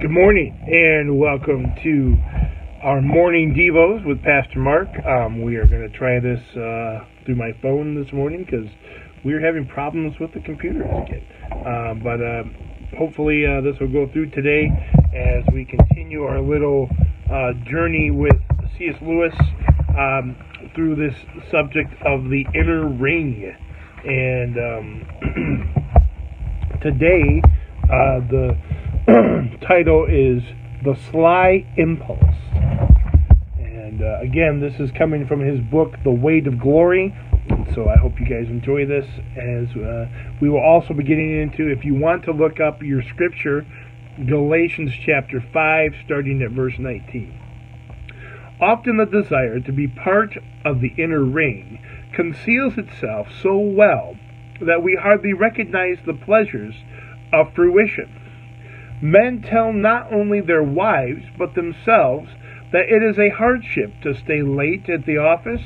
Good morning and welcome to our morning devos with Pastor Mark. Um, we are going to try this uh, through my phone this morning because we're having problems with the computer again. Uh, but uh, hopefully uh, this will go through today as we continue our little uh, journey with C.S. Lewis um, through this subject of the inner ring. And um, today uh, the title is The Sly Impulse. And uh, again, this is coming from his book, The Weight of Glory. So I hope you guys enjoy this as uh, we will also be getting into, if you want to look up your scripture, Galatians chapter 5, starting at verse 19. Often the desire to be part of the inner ring conceals itself so well that we hardly recognize the pleasures of fruition. Men tell not only their wives, but themselves, that it is a hardship to stay late at the office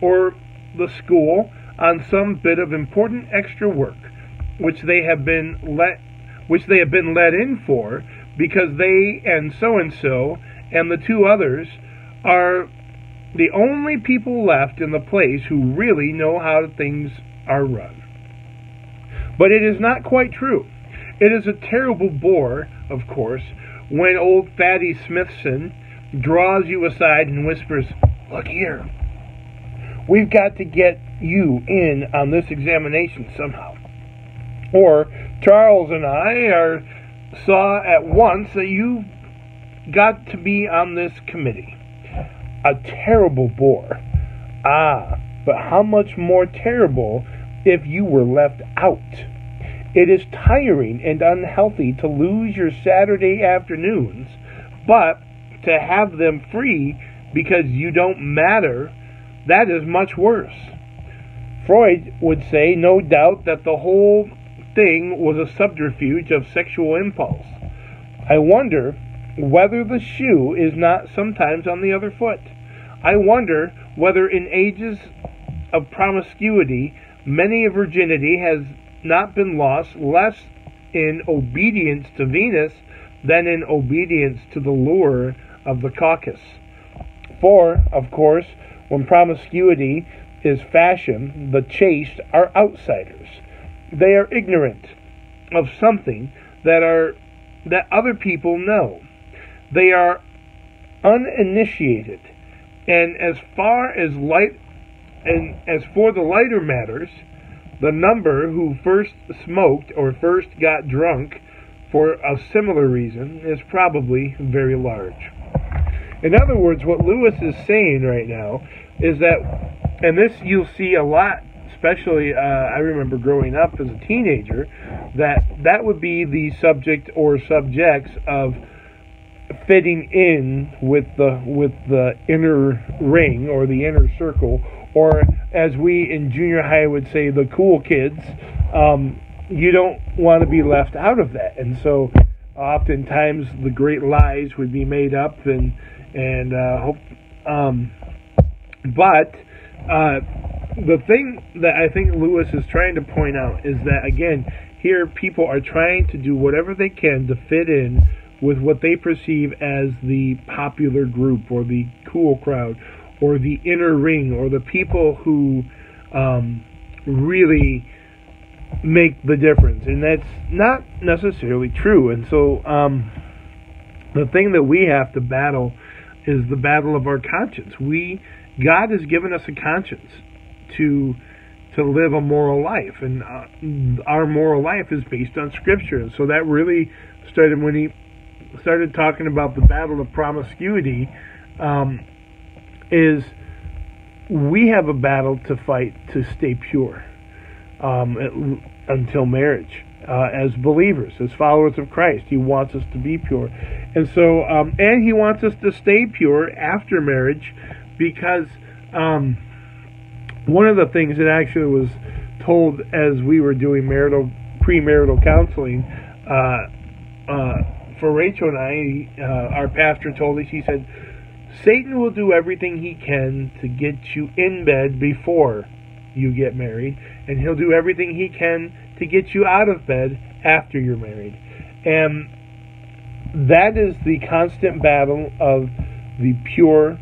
or the school on some bit of important extra work which they have been let which they have been let in for because they and so and so and the two others are the only people left in the place who really know how things are run. But it is not quite true. It is a terrible bore, of course, when old Fatty Smithson draws you aside and whispers, Look here, we've got to get you in on this examination somehow. Or Charles and I are saw at once that you got to be on this committee. A terrible bore. Ah, but how much more terrible if you were left out. It is tiring and unhealthy to lose your Saturday afternoons, but to have them free because you don't matter, that is much worse. Freud would say, no doubt, that the whole thing was a subterfuge of sexual impulse. I wonder whether the shoe is not sometimes on the other foot. I wonder whether in ages of promiscuity many a virginity has not been lost less in obedience to Venus than in obedience to the lure of the Caucasus. For, of course, when promiscuity is fashion, the chaste are outsiders. They are ignorant of something that are that other people know. They are uninitiated. And as far as light and as for the lighter matters, the number who first smoked or first got drunk for a similar reason is probably very large. In other words, what Lewis is saying right now is that, and this you'll see a lot, especially uh, I remember growing up as a teenager, that that would be the subject or subjects of fitting in with the with the inner ring or the inner circle or as we in junior high would say, the cool kids, um, you don't want to be left out of that. And so, oftentimes, the great lies would be made up, and and uh, hope. Um, but uh, the thing that I think Lewis is trying to point out is that again, here people are trying to do whatever they can to fit in with what they perceive as the popular group or the cool crowd or the inner ring or the people who um, really make the difference. And that's not necessarily true. And so um, the thing that we have to battle is the battle of our conscience. We God has given us a conscience to to live a moral life, and uh, our moral life is based on Scripture. And so that really started when he started talking about the battle of promiscuity. Um, is we have a battle to fight to stay pure um, until marriage. Uh, as believers, as followers of Christ, He wants us to be pure, and so, um, and He wants us to stay pure after marriage, because um, one of the things that actually was told as we were doing marital premarital counseling uh, uh, for Rachel and I, uh, our pastor told us, he said, Satan will do everything he can to get you in bed before you get married, and he'll do everything he can to get you out of bed after you're married. And that is the constant battle of the pure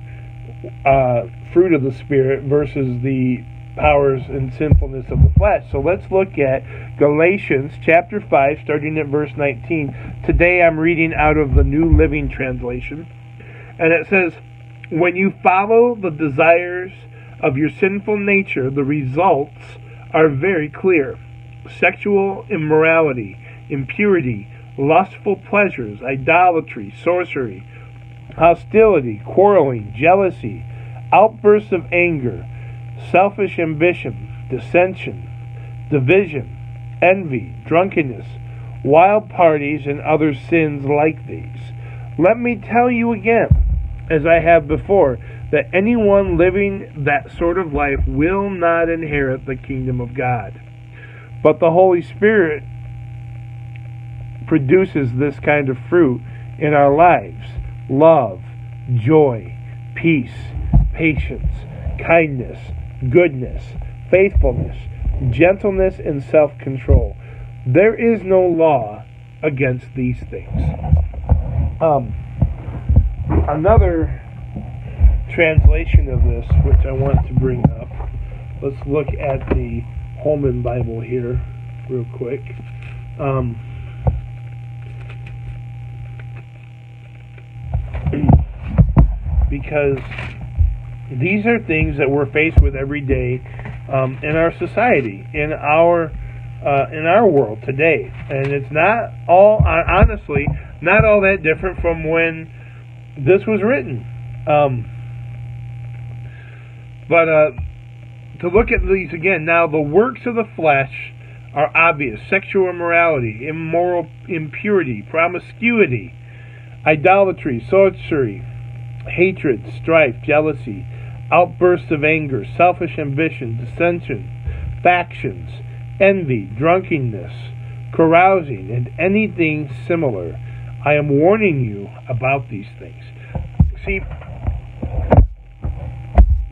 uh, fruit of the Spirit versus the powers and sinfulness of the flesh. So let's look at Galatians chapter 5, starting at verse 19. Today I'm reading out of the New Living Translation. And it says, When you follow the desires of your sinful nature, the results are very clear sexual immorality, impurity, lustful pleasures, idolatry, sorcery, hostility, quarreling, jealousy, outbursts of anger, selfish ambition, dissension, division, envy, drunkenness, wild parties, and other sins like these. Let me tell you again, as I have before, that anyone living that sort of life will not inherit the kingdom of God. But the Holy Spirit produces this kind of fruit in our lives love, joy, peace, patience, kindness, goodness, faithfulness, gentleness, and self control. There is no law against these things. Um, another translation of this, which I want to bring up, let's look at the Holman Bible here, real quick. Um, because these are things that we're faced with every day um, in our society, in our uh, in our world today, and it's not all honestly not all that different from when this was written. Um, but uh, to look at these again now, the works of the flesh are obvious: sexual immorality, immoral impurity, promiscuity, idolatry, sorcery, hatred, strife, jealousy, outbursts of anger, selfish ambition, dissension, factions, envy, drunkenness, carousing, and anything similar. I am warning you about these things. See,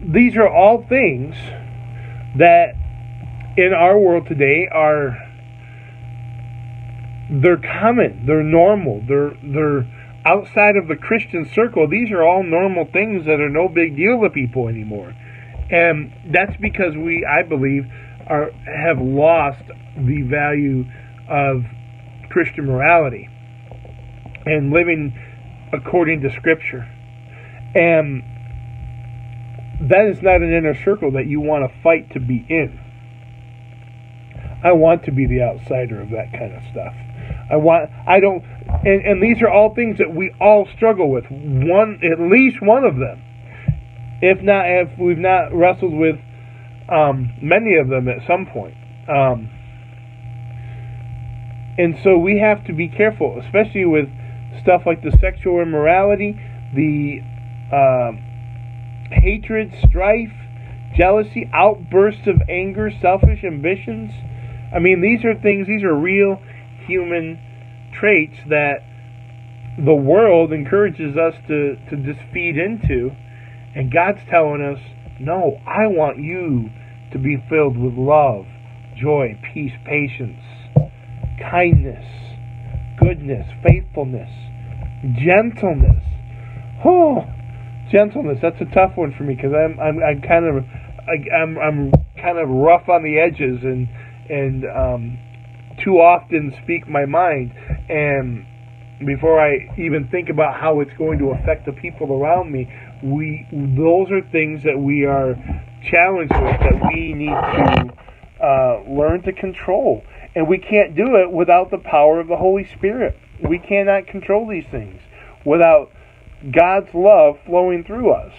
these are all things that in our world today are they're common, they're normal, they're they're outside of the Christian circle, these are all normal things that are no big deal to people anymore. And that's because we, I believe, are have lost the value of Christian morality and living according to Scripture. And that is not an inner circle that you want to fight to be in. I want to be the outsider of that kind of stuff. I want I don't and, and these are all things that we all struggle with. One at least one of them. If not if we've not wrestled with um, many of them at some point. Um, and so we have to be careful, especially with stuff like the sexual immorality, the uh, hatred, strife, jealousy, outbursts of anger, selfish ambitions. I mean, these are things, these are real human traits that the world encourages us to, to just feed into. And God's telling us, no, I want you to be filled with love, joy, peace, patience, kindness, goodness, faithfulness, gentleness. Oh, gentleness. That's a tough one for me because I'm, I'm I'm kind of I, I'm I'm kind of rough on the edges and and um, too often speak my mind and before I even think about how it's going to affect the people around me, we those are things that we are challenged with that we need to uh, learn to control, and we can't do it without the power of the Holy Spirit. We cannot control these things without God's love flowing through us.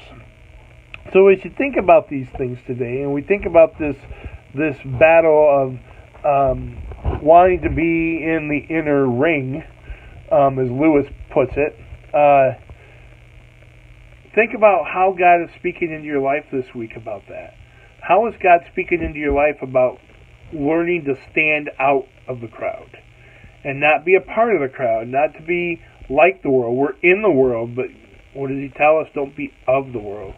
So as you think about these things today, and we think about this this battle of um, wanting to be in the inner ring, um, as Lewis puts it. Uh, think about how God is speaking into your life this week about that. How is God speaking into your life about learning to stand out of the crowd and not be a part of the crowd, not to be like the world? We're in the world, but what does He tell us? Don't be of the world.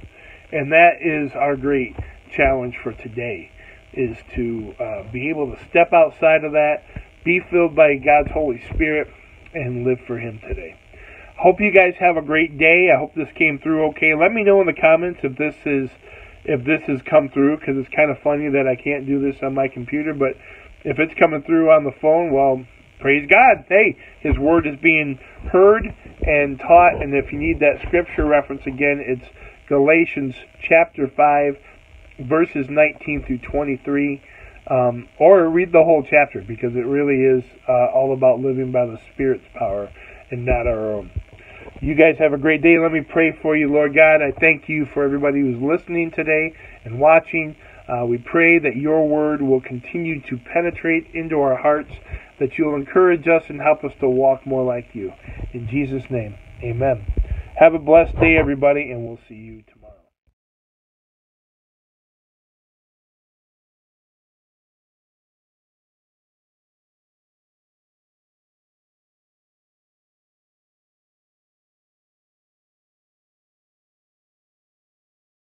And that is our great challenge for today is to uh, be able to step outside of that, be filled by God's Holy Spirit, and live for Him today. hope you guys have a great day. I hope this came through okay. Let me know in the comments if this is if this has come through because it's kind of funny that I can't do this on my computer. But if it's coming through on the phone, well, praise God. Hey, His word is being heard and taught. And if you need that scripture reference again, it's Galatians chapter 5, verses 19 through 23. Um, or read the whole chapter because it really is uh, all about living by the Spirit's power and not our own. You guys have a great day. Let me pray for you, Lord God. I thank you for everybody who's listening today and watching. Uh, we pray that your word will continue to penetrate into our hearts, that you'll encourage us and help us to walk more like you. In Jesus' name, amen. Have a blessed day, everybody, and we'll see you tomorrow.